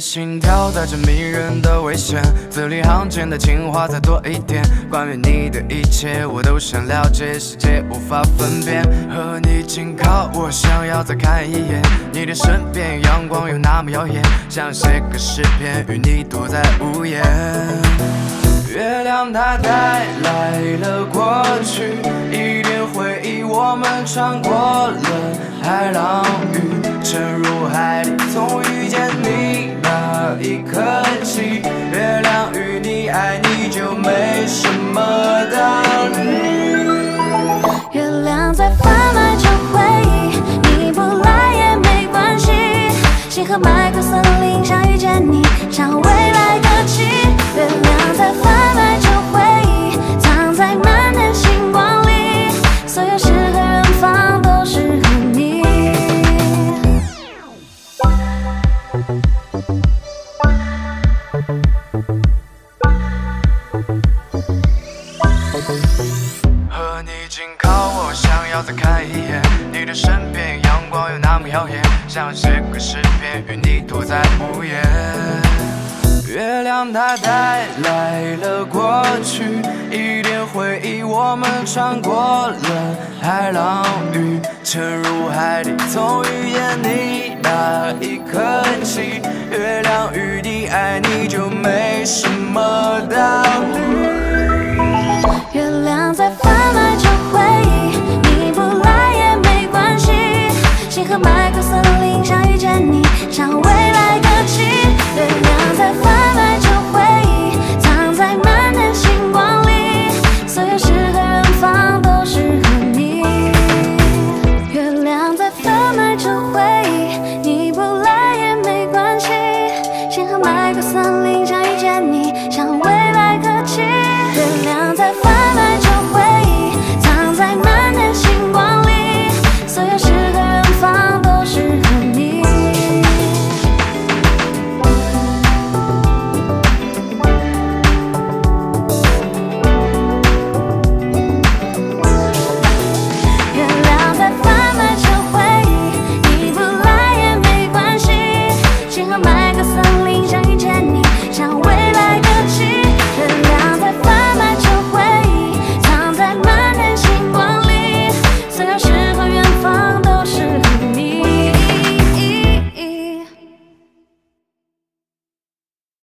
心跳带着迷人的危险，字里行间的情话再多一点。关于你的一切，我都想了解，世界无法分辨。和你紧靠，我想要再看一眼你的身边，阳光又那么耀眼，想写个诗篇，与你躲在屋檐。月亮它带来了过去，一点回忆，我们穿过了海浪与沉入海底，从和麦克森林，想遇见你，想和未来的起。月亮在贩卖紧靠，我想要再看一眼你的身边，阳光又那么耀眼，想写个诗篇，与你躲在屋檐。月亮它带来了过去，一点回忆，我们穿过了海浪与沉入海底，从遇见你那一刻起，月亮与你爱你就没什么大。森林想遇见你，向未来可期。月亮在贩卖着回忆，藏在漫天星光里。所有诗和远方都是和你。月亮在贩卖着回忆，你不来也没关系，星河买个森林。你想为